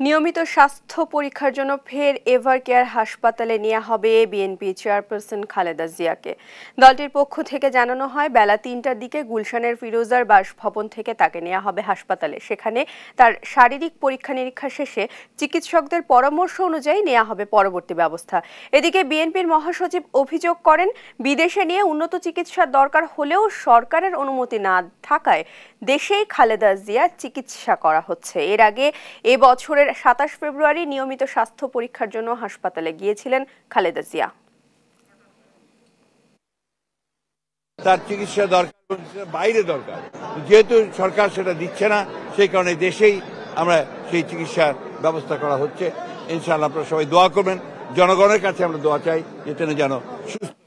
নিয়মিত স্বাস্থ্য পরীক্ষার জন্য ফের এভার কেয়ার হাসপাতালে নেওয়া হবে বিএনপি চেয়ারপারসন খালেদা জিয়াকে। দলটির পক্ষ থেকে জানানো হয়, বেলা তিনটার দিকে গুলশানের ফিরোজার বাসভবন থেকে তাকে নেওয়া হবে হাসপাতালে। সেখানে তার শারীরিক পরীক্ষা নিরীক্ষা শেষে চিকিৎসকদের পরামর্শ অনুযায়ী নেওয়া হবে পরবর্তী ব্যবস্থা। এদিকে বিএনপির মহাসচিব অভিযোগ করেন, বিদেশে নিয়ে উন্নত চিকিৎসার দরকার হলেও সরকারের অনুমতি না থাকায় দেশেই খালেদা জিয়ার চিকিৎসা করা হচ্ছে। এর আগে এ বছরের সাতাশ ফেব্রুয়ারি নিয়মিত স্বাস্থ্য পরীক্ষার জন্য হাসপাতালে গিয়েছিলেন খালেদা জিয়া। তার চিকিৎসা দরকার, বাইরে দরকার। যেহেতু সরকার সেটা দিচ্ছে না, সেই কারণে দেশেই আমরা সেই চিকিৎসার ব্যবস্থা করা হচ্ছে। ইনশাআল্লাহ আপনারা সবাই দোয়া করবেন। জনগণের কাছে আমরা দোয়া চাই যে তিনি যেন সুস্থ